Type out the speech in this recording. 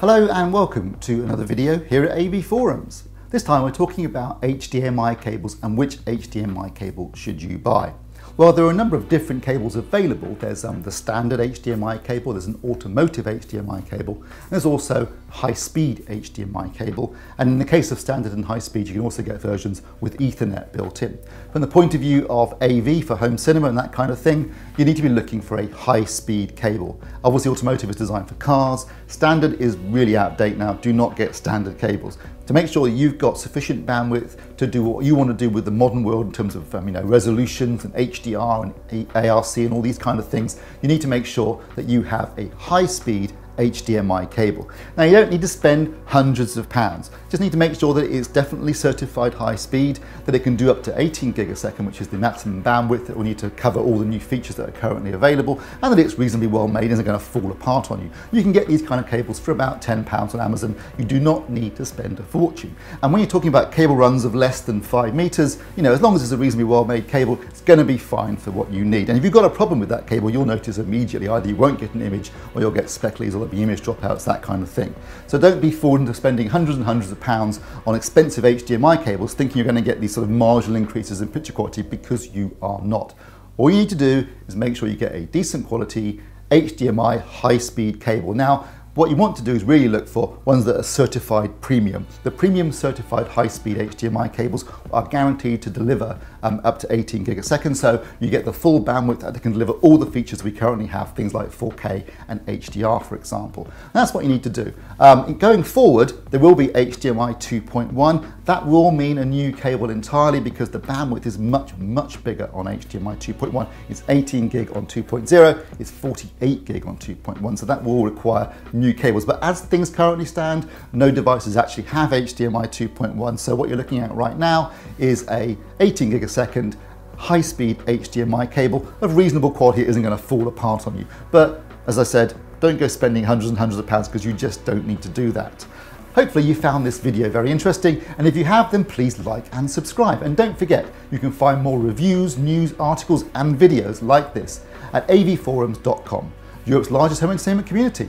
Hello and welcome to another video here at AV Forums. This time we're talking about HDMI cables and which HDMI cable should you buy. Well, there are a number of different cables available. There's um, the standard HDMI cable, there's an automotive HDMI cable, and there's also high-speed HDMI cable. And in the case of standard and high-speed, you can also get versions with Ethernet built in. From the point of view of AV for home cinema and that kind of thing, you need to be looking for a high-speed cable. Obviously, automotive is designed for cars. Standard is really out of date now. Do not get standard cables to make sure you've got sufficient bandwidth to do what you want to do with the modern world in terms of um, you know resolutions and HDR and ARC and all these kind of things, you need to make sure that you have a high speed HDMI cable. Now you don't need to spend hundreds of pounds, just need to make sure that it is definitely certified high speed, that it can do up to 18 gig a second, which is the maximum bandwidth that will need to cover all the new features that are currently available, and that it's reasonably well made and isn't going to fall apart on you. You can get these kind of cables for about 10 pounds on Amazon. You do not need to spend a fortune. And when you're talking about cable runs of less than five meters, you know, as long as it's a reasonably well made cable, it's going to be fine for what you need. And if you've got a problem with that cable, you'll notice immediately either you won't get an image or you'll get speckles or be image dropouts, that kind of thing. So don't be fooled into spending hundreds and hundreds of pounds on expensive HDMI cables thinking you're going to get these sort of marginal increases in picture quality because you are not. All you need to do is make sure you get a decent quality HDMI high-speed cable. Now, what you want to do is really look for ones that are certified premium. The premium certified high-speed HDMI cables are guaranteed to deliver um, up to 18 gig a second, so you get the full bandwidth that can deliver all the features we currently have, things like 4K and HDR, for example. And that's what you need to do. Um, going forward, there will be HDMI 2.1. That will mean a new cable entirely because the bandwidth is much, much bigger on HDMI 2.1. It's 18 gig on 2.0, it's 48 gig on 2.1, so that will require new cables. But as things currently stand, no devices actually have HDMI 2.1, so what you're looking at right now is a 18 gig a second high-speed HDMI cable of reasonable quality it isn't going to fall apart on you. But as I said, don't go spending hundreds and hundreds of pounds because you just don't need to do that. Hopefully you found this video very interesting and if you have then please like and subscribe and don't forget you can find more reviews, news, articles and videos like this at avforums.com, Europe's largest home entertainment community.